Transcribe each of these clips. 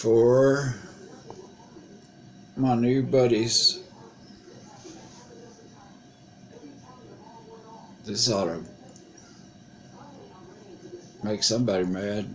for my new buddies this ought to make somebody mad.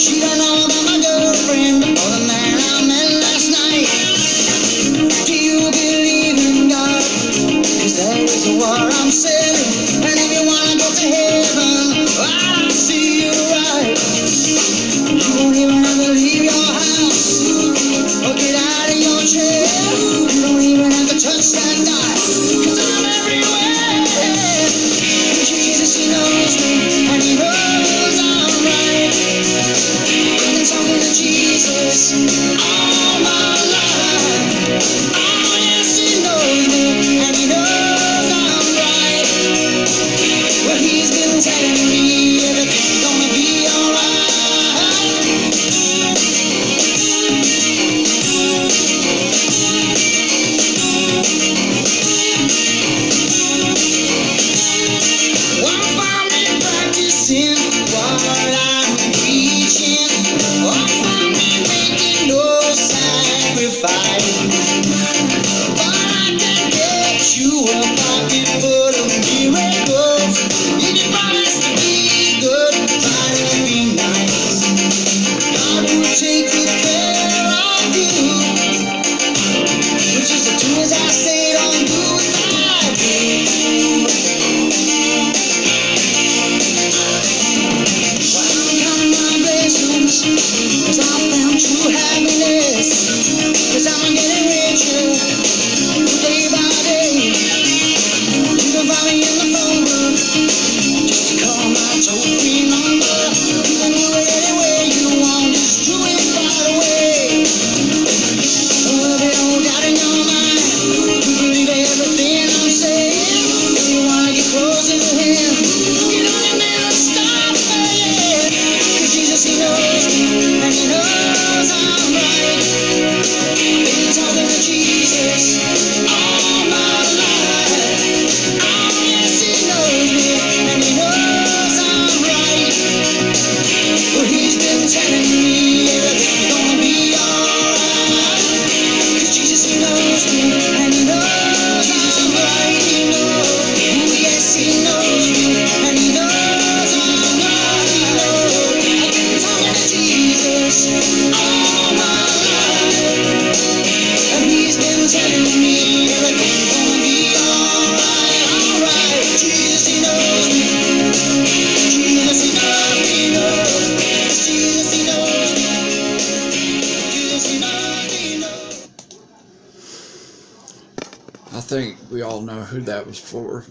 She don't know about my girlfriend or the man I met last night. Do you believe in God? 'Cause that is what I'm selling. I think we all know who that was for.